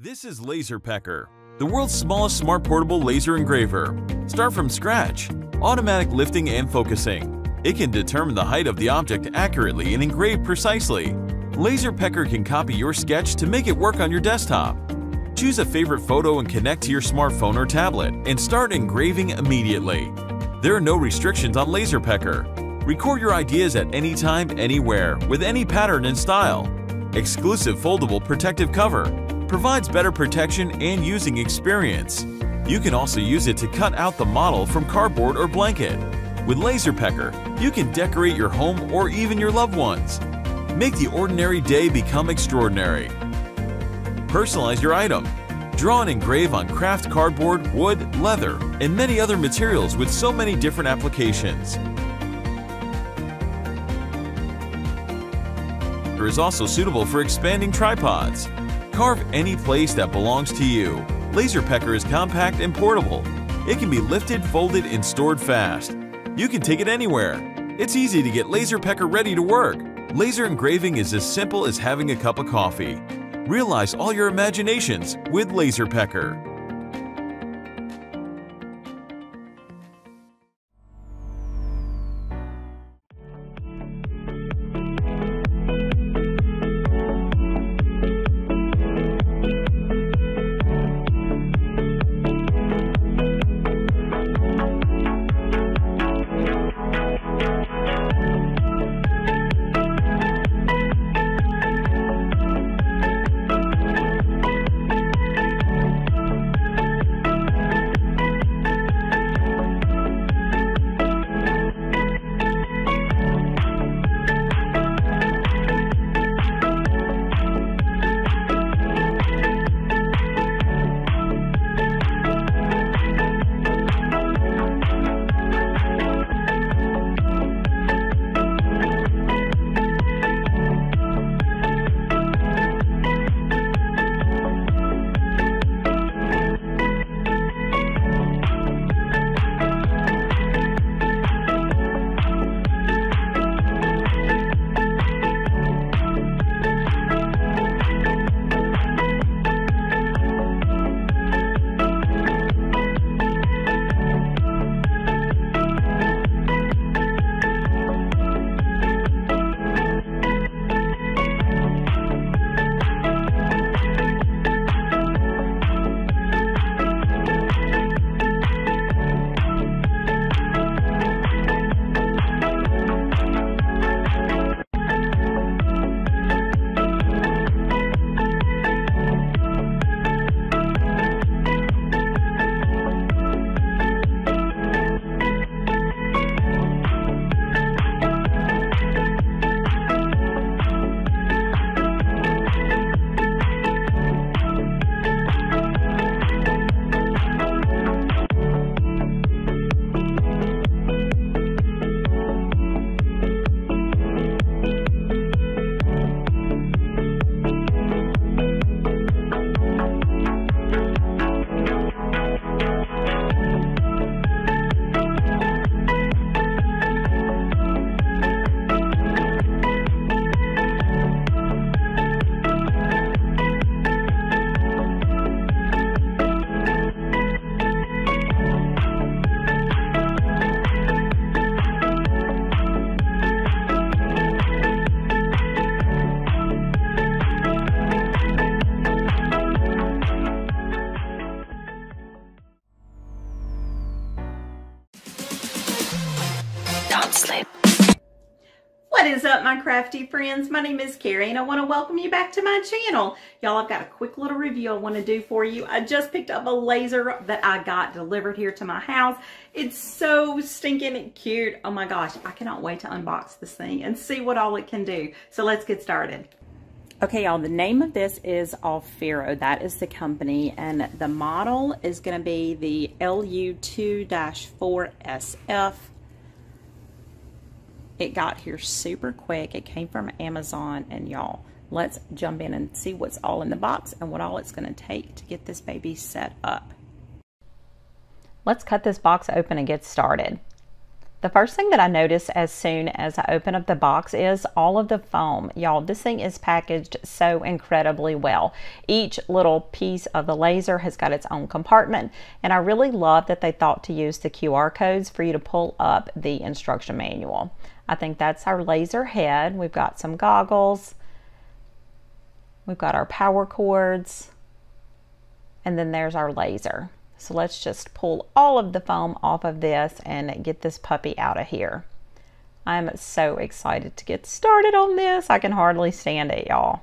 This is LaserPecker, the world's smallest smart portable laser engraver. Start from scratch. Automatic lifting and focusing. It can determine the height of the object accurately and engrave precisely. LaserPecker can copy your sketch to make it work on your desktop. Choose a favorite photo and connect to your smartphone or tablet and start engraving immediately. There are no restrictions on LaserPecker. Record your ideas at any time, anywhere, with any pattern and style. Exclusive foldable protective cover provides better protection and using experience. You can also use it to cut out the model from cardboard or blanket. With LaserPecker, you can decorate your home or even your loved ones. Make the ordinary day become extraordinary. Personalize your item. Draw and engrave on craft cardboard, wood, leather, and many other materials with so many different applications. is also suitable for expanding tripods. Carve any place that belongs to you. LaserPecker is compact and portable. It can be lifted, folded, and stored fast. You can take it anywhere. It's easy to get LaserPecker ready to work. Laser engraving is as simple as having a cup of coffee. Realize all your imaginations with LaserPecker. What crafty friends? My name is Carrie and I want to welcome you back to my channel. Y'all, I've got a quick little review I want to do for you. I just picked up a laser that I got delivered here to my house. It's so stinking cute. Oh my gosh, I cannot wait to unbox this thing and see what all it can do. So let's get started. Okay, y'all, the name of this is Aufero. That is the company, and the model is going to be the LU2-4SF it got here super quick. It came from Amazon and y'all, let's jump in and see what's all in the box and what all it's going to take to get this baby set up. Let's cut this box open and get started. The first thing that I noticed as soon as I open up the box is all of the foam. Y'all, this thing is packaged so incredibly well. Each little piece of the laser has got its own compartment, and I really love that they thought to use the QR codes for you to pull up the instruction manual. I think that's our laser head. We've got some goggles. We've got our power cords. And then there's our laser. So let's just pull all of the foam off of this and get this puppy out of here. I'm so excited to get started on this. I can hardly stand it, y'all.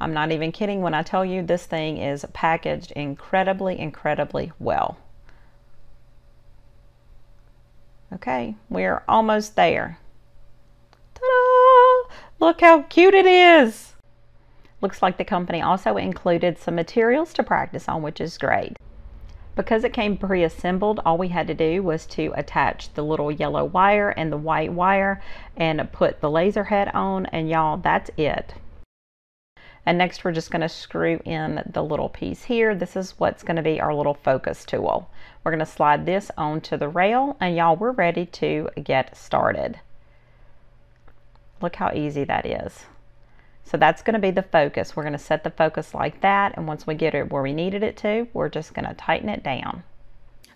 I'm not even kidding when I tell you this thing is packaged incredibly, incredibly well. Okay, we're almost there. Ta-da! Look how cute it is! Looks like the company also included some materials to practice on, which is great. Because it came pre-assembled, all we had to do was to attach the little yellow wire and the white wire and put the laser head on and y'all, that's it. And next we're just going to screw in the little piece here. This is what's going to be our little focus tool. We're going to slide this onto the rail and y'all, we're ready to get started. Look how easy that is. So that's going to be the focus. We're going to set the focus like that. And once we get it where we needed it to, we're just going to tighten it down.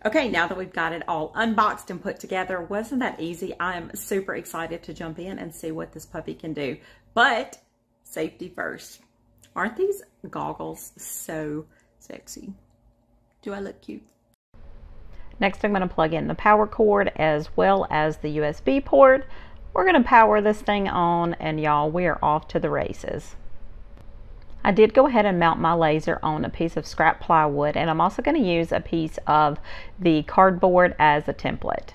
Okay, now that we've got it all unboxed and put together, wasn't that easy? I am super excited to jump in and see what this puppy can do. But safety first. Aren't these goggles so sexy? Do I look cute? Next, I'm going to plug in the power cord as well as the USB port. We're going to power this thing on and y'all, we are off to the races. I did go ahead and mount my laser on a piece of scrap plywood and I'm also going to use a piece of the cardboard as a template.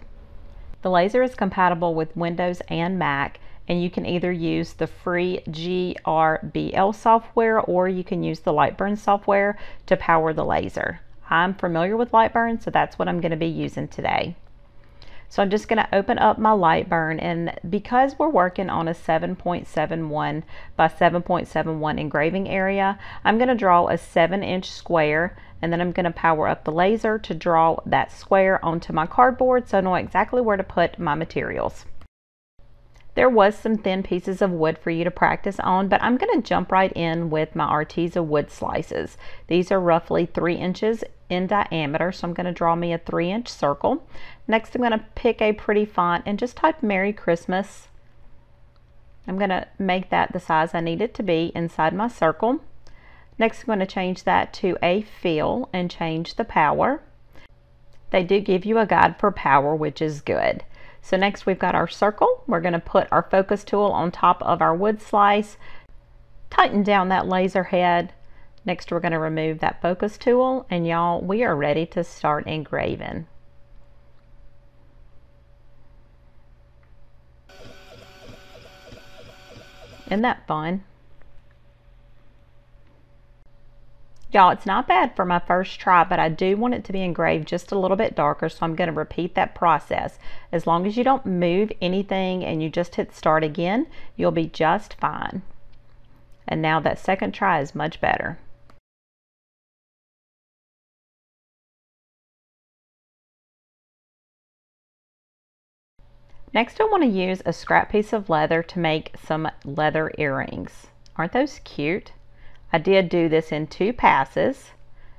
The laser is compatible with Windows and Mac and you can either use the free GRBL software or you can use the Lightburn software to power the laser. I'm familiar with Lightburn so that's what I'm going to be using today. So I'm just going to open up my Lightburn and because we're working on a 7.71 by 7.71 engraving area, I'm going to draw a 7 inch square and then I'm going to power up the laser to draw that square onto my cardboard so I know exactly where to put my materials. There was some thin pieces of wood for you to practice on, but I'm going to jump right in with my Arteza wood slices. These are roughly 3 inches in diameter, so I'm going to draw me a 3 inch circle. Next I'm going to pick a pretty font and just type Merry Christmas. I'm going to make that the size I need it to be inside my circle. Next I'm going to change that to a fill and change the power. They do give you a guide for power, which is good. So next we've got our circle. We're going to put our focus tool on top of our wood slice, tighten down that laser head. Next we're going to remove that focus tool and y'all, we are ready to start engraving. Isn't that fun? Y'all, it's not bad for my first try, but I do want it to be engraved just a little bit darker, so I'm going to repeat that process. As long as you don't move anything and you just hit start again, you'll be just fine. And now that second try is much better. Next I want to use a scrap piece of leather to make some leather earrings. Aren't those cute? I did do this in two passes.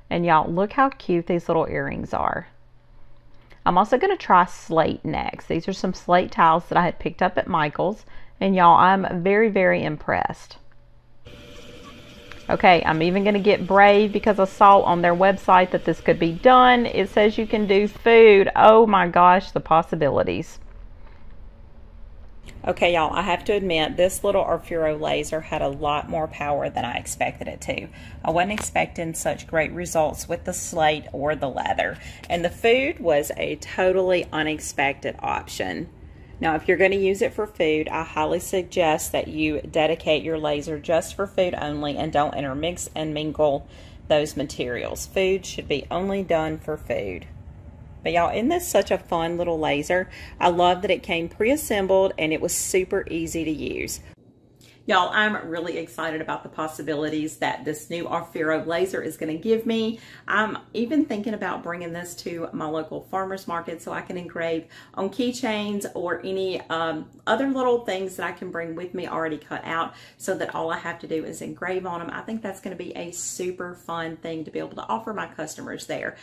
And y'all, look how cute these little earrings are. I'm also going to try slate next. These are some slate tiles that I had picked up at Michael's. And y'all, I'm very, very impressed. Okay, I'm even going to get brave because I saw on their website that this could be done. It says you can do food. Oh my gosh, the possibilities. Okay, y'all, I have to admit, this little Aufero laser had a lot more power than I expected it to. I wasn't expecting such great results with the slate or the leather. And the food was a totally unexpected option. Now, if you're going to use it for food, I highly suggest that you dedicate your laser just for food only and don't intermix and mingle those materials. Food should be only done for food. But y'all, isn't this such a fun little laser? I love that it came pre-assembled and it was super easy to use. Y'all, I'm really excited about the possibilities that this new Aufero laser is going to give me. I'm even thinking about bringing this to my local farmer's market so I can engrave on keychains or any um, other little things that I can bring with me already cut out so that all I have to do is engrave on them. I think that's going to be a super fun thing to be able to offer my customers there.